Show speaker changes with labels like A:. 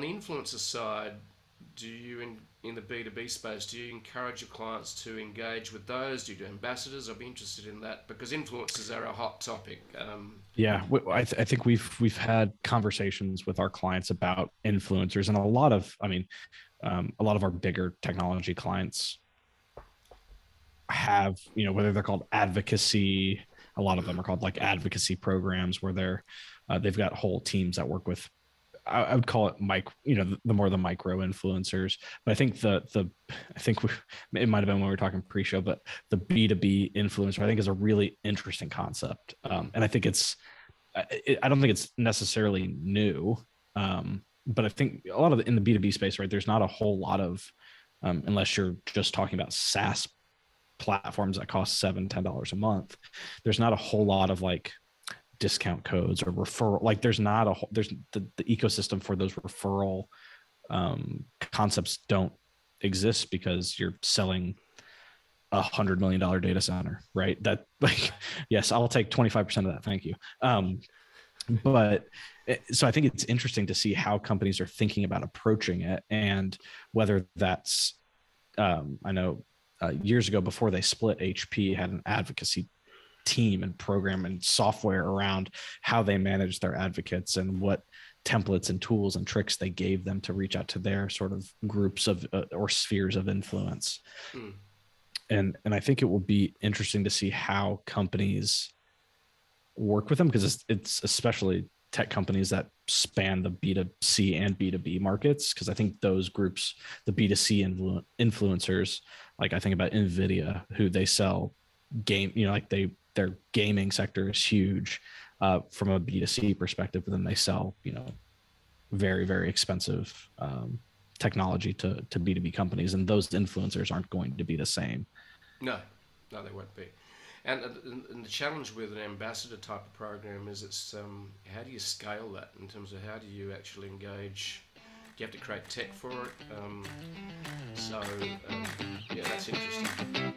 A: on the influencer side, do you in, in the B2B space, do you encourage your clients to engage with those? Do you do ambassadors? I'd be interested in that because influencers are a hot topic. Um,
B: yeah, I, th- I, think we've we've had conversations with our clients about influencers, and a lot of, I mean, um, a lot of our bigger technology clients have, you know, whether they're called advocacy, a lot of them are called like advocacy programs where they're uh, they've got whole teams that work with I, I would call it micro, you know, the, the, more the micro influencers. But I think the the I think we, it might have been when we were talking pre-show, but the B two B influencer I think is a really interesting concept, um, and I think it's it, I don't think it's necessarily new, um, but I think a lot of the, in the B two B space, right? There's not a whole lot of um, unless you're just talking about SaaS platforms that cost seven ten dollars a month. There's not a whole lot of like discount codes or referral like there's not a whole there's the, the ecosystem for those referral um, concepts don't exist because you're selling a hundred million dollar data center right? That like yes i'll take 25% of that thank you. Um, but eh, so i think it's interesting to see how companies are thinking about approaching it and whether that's um, i know uh, years ago before they split hp had an advocacy team and program and software around how they manage their advocates and what templates and tools and tricks they gave them to reach out to their sort of groups of uh, or spheres of influence mm. and and i think it will be interesting to see how companies work with them because it's, it's especially tech companies that span the b2c and b2b markets because i think those groups the b2c influ- influencers like i think about nvidia who they sell game you know like they their gaming sector is huge uh, from a B2C perspective, then they sell, you know, very, very expensive um, technology to, to B2B companies. And those influencers aren't going to be the same.
A: No, no, they won't be. And, and the challenge with an ambassador type of program is it's um, how do you scale that in terms of how do you actually engage? Do You have to create tech for it. Um, so, um, yeah, that's interesting.